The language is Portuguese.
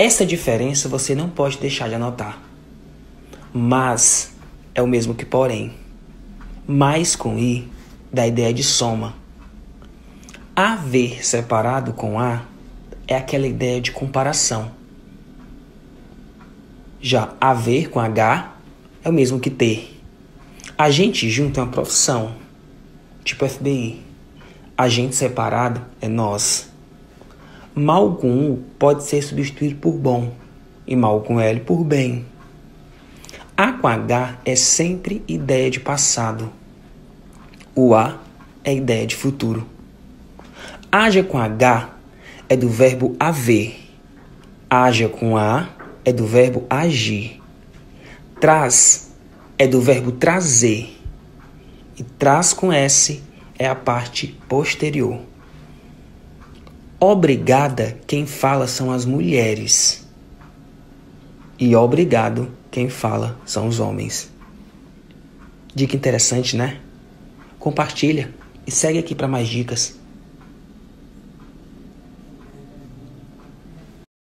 Essa diferença você não pode deixar de anotar. Mas é o mesmo que porém. Mais com i dá a ideia de soma. Haver separado com a é aquela ideia de comparação. Já haver com H é o mesmo que ter. A gente junto é uma profissão, tipo FBI. A gente separado é nós. Mal com U pode ser substituído por bom e mal com L por bem. A com H é sempre ideia de passado. O A é ideia de futuro. Haja com H é do verbo haver. Haja com A é do verbo agir. Traz é do verbo trazer. E traz com S é a parte posterior. Obrigada, quem fala são as mulheres. E obrigado, quem fala são os homens. Dica interessante, né? Compartilha e segue aqui para mais dicas.